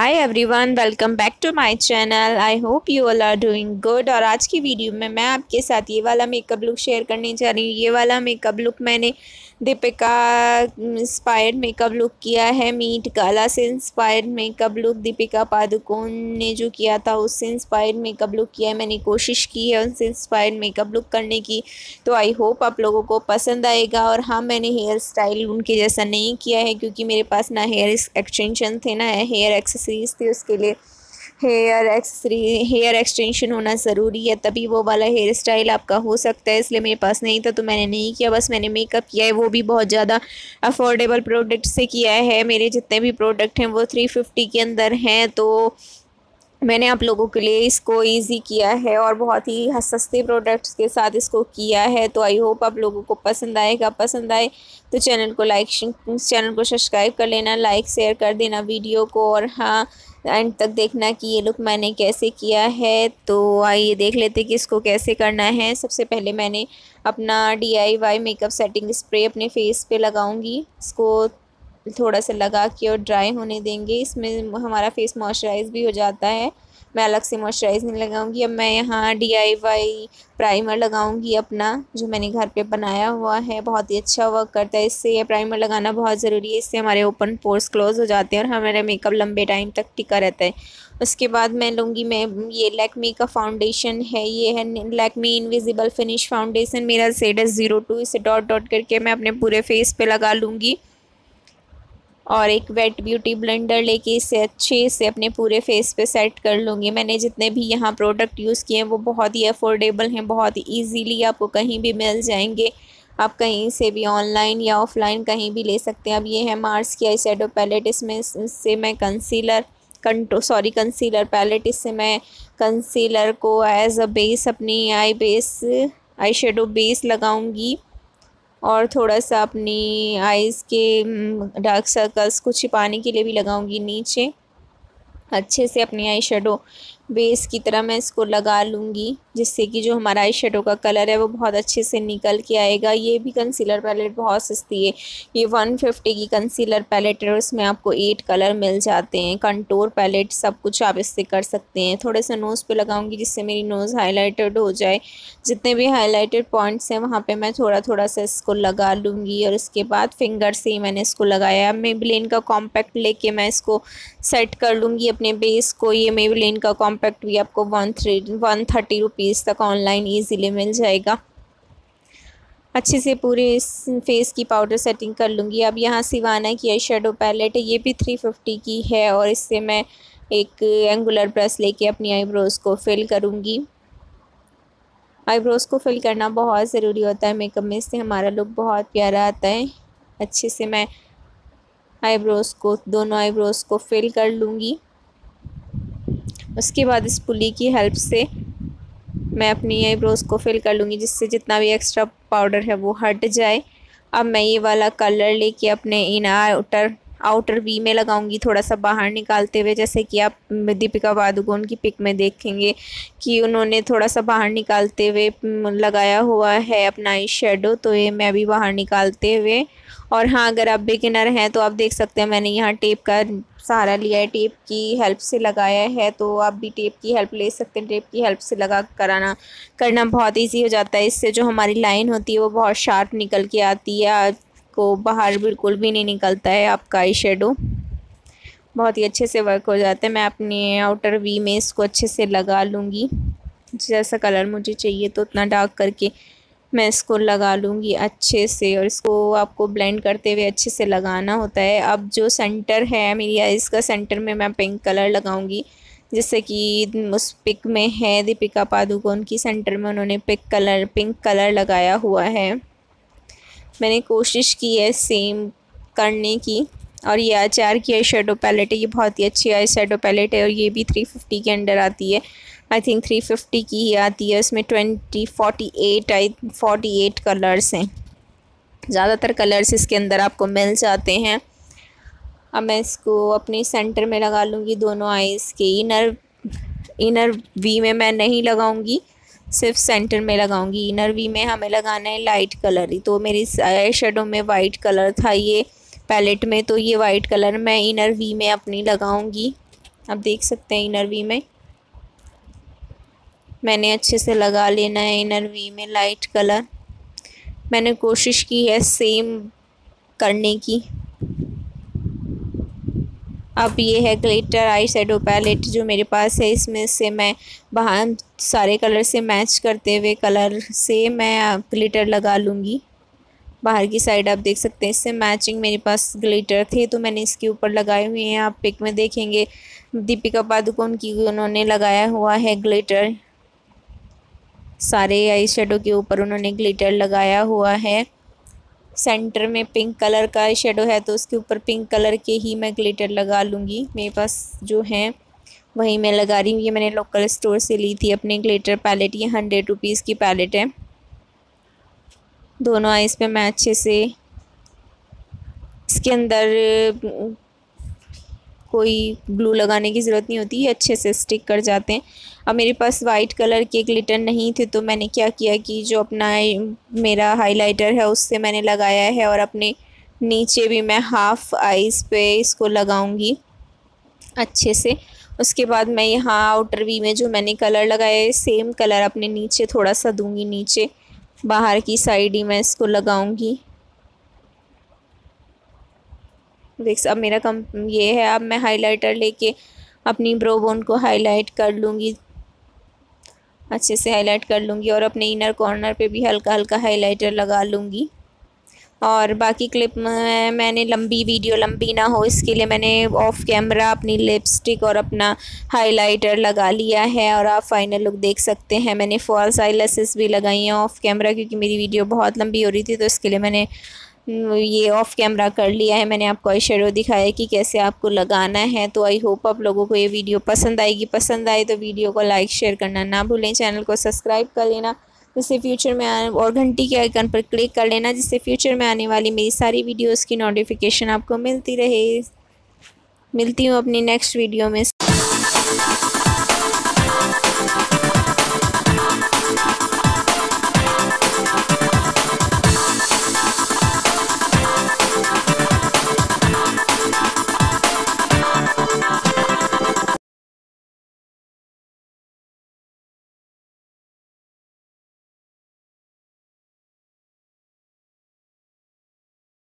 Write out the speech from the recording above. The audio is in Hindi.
Hi everyone welcome back to my channel I hope you all are doing good और आज की वीडियो में मैं आपके साथ ये वाला मेकअप लुक शेयर करने जा रही हूँ। ये वाला मेकअप लुक मैंने दीपिका इंस्पायर्ड मेकअप लुक किया है। मीट काला से inspired makeup look Deepika Padukone ने जो किया था, उससे इंस्पायर्ड मेकअप लुक किया है। मैंने कोशिश की है उनसे इंस्पायर्ड मेकअप लुक करने की। तो आई होप आप लोगों को पसंद आएगा। और हाँ मैंने हेयर स्टाइल उनके जैसा नहीं किया है, क्योंकि मेरे पास ना हेयर एक्सटेंशन थे, ना हेयर एक्सेसरीज थी, उसके लिए हेयर एक्सेसरी हेयर एक्सटेंशन होना ज़रूरी है, तभी वो वाला हेयर स्टाइल आपका हो सकता है, इसलिए मेरे पास नहीं था तो मैंने नहीं किया, बस मैंने मेकअप किया है, वो भी बहुत ज़्यादा अफोर्डेबल प्रोडक्ट से किया है, मेरे जितने भी प्रोडक्ट हैं, वो थ्री फिफ्टी के अंदर हैं तो मैंने आप लोगों के लिए इसको इजी किया है और बहुत ही सस्ते प्रोडक्ट्स के साथ इसको किया है। तो आई होप आप लोगों को पसंद आएगा। पसंद आए तो चैनल को लाइक चैनल को सब्सक्राइब कर लेना लाइक शेयर कर देना वीडियो को और हाँ एंड तक देखना कि ये लुक मैंने कैसे किया है। तो आइए देख लेते कि इसको कैसे करना है। सबसे पहले मैंने अपना D I Y makeup setting spray अपने फेस पे लगाऊँगी। इसको थोड़ा सा लगा के और ड्राई होने देंगे। इसमें हमारा फेस मॉइस्चराइज भी हो जाता है। मैं अलग से मॉइस्चराइज नहीं लगाऊँगी। अब मैं यहाँ डी आई वाई प्राइमर लगाऊँगी अपना, जो मैंने घर पे बनाया हुआ है। बहुत ही अच्छा वर्क करता है इससे। ये प्राइमर लगाना बहुत ज़रूरी है। इससे हमारे ओपन पोर्स क्लोज हो जाते हैं और हमारा मेकअप लंबे टाइम तक टिका रहता है। उसके बाद मैं लूँगी मैं, ये लैकमी का फाउंडेशन है। ये है लैकमी इनविजिबल फिनिश फाउंडेशन मेरा सेड है ज़ीरो टू इसे डॉट डॉट करके मैं अपने पूरे फेस पर लगा लूँगी। और एक वेट ब्यूटी ब्लेंडर लेके इसे अच्छे से अपने पूरे फेस पे सेट कर लूँगी। मैंने जितने भी यहाँ प्रोडक्ट यूज़ किए हैं, वो बहुत ही अफोर्डेबल हैं, बहुत ही ईजीली आपको कहीं भी मिल जाएँगे। आप कहीं से भी ऑनलाइन या ऑफलाइन कहीं भी ले सकते हैं। अब ये है मार्स की आई शेडो पैलेट इसमें इससे मैं concealer contour sorry concealer palette इससे मैं कंसीलर को एज अ बेस अपनी eye base eye shadow base लगाऊँगी। और थोड़ा सा अपनी आइज़ के डार्क सर्कल्स को छिपाने के लिए भी लगाऊँगी नीचे। अच्छे से अपनी आई शेडो बेस की तरह मैं इसको लगा लूँगी, जिससे कि जो हमारा आई शेडो का कलर है वो बहुत अच्छे से निकल के आएगा। ये भी कंसीलर पैलेट बहुत सस्ती है। ये वन फिफ्टी की कंसीलर पैलेट है उसमें आपको एट कलर मिल जाते हैं। कंटोर पैलेट सब कुछ आप इससे कर सकते हैं। थोड़े से नोज़ पे लगाऊँगी जिससे मेरी नोज़ हाईलाइटेड हो जाए। जितने भी हाईलाइटेड पॉइंट्स हैं, वहाँ पर मैं थोड़ा थोड़ा सा इसको लगा लूँगी और उसके बाद फिंगर से ही मैंने इसको लगाया। मेबलिन का कॉम्पैक्ट लेके मैं इसको सेट कर लूँगी अपने बेस को। ये मेबलिन का कॉम्पैक्ट भी आपको one three, one thirty rupees तक ऑनलाइन ईजीली मिल जाएगा। अच्छे से पूरे इस फेस की पाउडर सेटिंग कर लूँगी। अब यहाँ सिवाना की आई शेडो पैलेट है, ये भी थ्री फिफ्टी की है और इससे मैं एक एंगुलर ब्रश लेके अपनी आईब्रोज़ को फिल करूँगी। आईब्रोज़ को फिल करना बहुत ज़रूरी होता है। मेकअप में इससे हमारा लुक बहुत प्यारा आता है। अच्छे से मैं आईब्रोज़ को, दोनों आईब्रोज़ को फिल कर लूँगी। उसके बाद इस पुली की हेल्प से मैं अपनी आईब्रोज़ को फिल कर लूँगी, जिससे जितना भी एक्स्ट्रा पाउडर है वो हट जाए। अब मैं ये वाला कलर लेके अपने इन आउटर आउटर वी में लगाऊँगी थोड़ा सा बाहर निकालते हुए, जैसे कि आप दीपिका पादुकोण की पिक में देखेंगे कि उन्होंने थोड़ा सा बाहर निकालते हुए लगाया हुआ है अपना आई शेडो तो ये मैं भी बाहर निकालते हुए। और हाँ अगर आप बिगिनर हैं तो आप देख सकते हैं मैंने यहाँ टेप का सहारा लिया है टेप की हेल्प से लगाया है तो आप भी टेप की हेल्प ले सकते हैं। टेप की हेल्प से लगा कराना, करना बहुत इजी हो जाता है। इससे जो हमारी लाइन होती है, वो बहुत शार्प निकल के आती है। को बाहर बिल्कुल भी नहीं निकलता है आपका आई शेडो। बहुत ही अच्छे से वर्क हो जाता है। मैं अपने आउटर वी में इसको अच्छे से लगा लूँगी। जैसा कलर मुझे चाहिए तो उतना डार्क करके मैं इसको लगा लूँगी अच्छे से और इसको आपको ब्लेंड करते हुए अच्छे से लगाना होता है। अब जो सेंटर है मेरी आइज़ का सेंटर में मैं पिंक कलर लगाऊँगी। जिससे कि उस पिक में है दीपिका पादुकोण की सेंटर में उन्होंने पिक कलर पिंक कलर लगाया हुआ है। मैंने कोशिश की है सेम करने की और ये आचार की आई शेडो पैलेट है, ये बहुत ही अच्छी आई शेडो पैलेट है और ये भी थ्री फिफ्टी के अंडर आती है। आई थिंक थ्री फिफ्टी की ही आती है इसमें twenty forty eight I forty eight colours हैं। ज़्यादातर कलर्स इसके अंदर आपको मिल जाते हैं। अब मैं इसको अपने सेंटर में लगा लूँगी दोनों आइज़ के। इनर इनर वी में मैं नहीं लगाऊँगी। सिर्फ़ सेंटर में लगाऊँगी। इनर वी में हमें लगाना है लाइट कलर ही। तो मेरी आई शेडो में वाइट कलर था ये पैलेट में तो ये वाइट कलर मैं इनर वी में अपनी लगाऊँगी। आप देख सकते हैं इनर वी में। मैंने अच्छे से लगा लेना है इनर वी में लाइट कलर मैंने कोशिश की है सेम करने की। अब ये है ग्लिटर आई शेडो पैलेट जो मेरे पास है। इसमें से मैं बाहर सारे कलर से मैच करते हुए कलर से मैं ग्लिटर लगा लूँगी। बाहर की साइड आप देख सकते हैं, इससे मैचिंग मेरे पास ग्लिटर थे तो मैंने इसके ऊपर लगाए हुए हैं। आप पिक में देखेंगे, दीपिका पादुकोण की उन्होंने लगाया हुआ है ग्लिटर। सारे आई के ऊपर उन्होंने ग्लिटर लगाया हुआ है। सेंटर में पिंक कलर का शेडो है तो उसके ऊपर पिंक कलर के ही मैं ग्लिटर लगा लूँगी। मेरे पास जो हैं, वहीं मैं लगा रही हूँ। ये मैंने लोकल स्टोर से ली थी अपने ग्लिटर पैलेट ये हंड्रेड रुपीज़ की पैलेट है। दोनों आइस पे मैं अच्छे से इसके अंदर कोई ग्लू लगाने की ज़रूरत नहीं होती अच्छे से स्टिक कर जाते हैं। अब मेरे पास वाइट कलर के ग्लिटर नहीं थे तो मैंने क्या किया कि जो अपना मेरा हाइलाइटर है, उससे मैंने लगाया है और अपने नीचे भी मैं हाफ़ आइज़ पे इसको लगाऊँगी अच्छे से। उसके बाद मैं यहाँ आउटर वी में जो मैंने कलर लगाया है सेम कलर अपने नीचे थोड़ा सा दूँगी, नीचे बाहर की साइड ही मैं इसको लगाऊँगी। देख अब मेरा कम, ये है, अब मैं हाइलाइटर लेके अपनी ब्रोबोन को हाईलाइट कर लूँगी। अच्छे से हाईलाइट कर लूँगी और अपने इनर कॉर्नर पे भी हल्का हल्का हाइलाइटर लगा लूँगी। और बाकी क्लिप में, मैंने लंबी वीडियो लंबी ना हो, इसके लिए मैंने ऑफ़ कैमरा अपनी लिपस्टिक और अपना हाइलाइटर लगा लिया है और आप फाइनल लुक देख सकते हैं। मैंने फॉल्स आई भी लगाई हैं ऑफ़ कैमरा क्योंकि मेरी वीडियो बहुत लंबी हो रही थी तो इसके लिए मैंने ये ऑफ़ कैमरा कर लिया है। मैंने आपको आई शेडो दिखाया कि कैसे आपको लगाना है। तो आई होप आप लोगों को ये वीडियो पसंद आएगी। पसंद आए तो वीडियो को लाइक शेयर करना ना भूलें। चैनल को सब्सक्राइब कर लेना। जिससे फ्यूचर में आने और घंटी के आइकन पर क्लिक कर लेना, जिससे फ्यूचर में आने वाली मेरी सारी वीडियोज़ की नोटिफिकेशन आपको मिलती रहे। मिलती हूँ अपनी नेक्स्ट वीडियो में।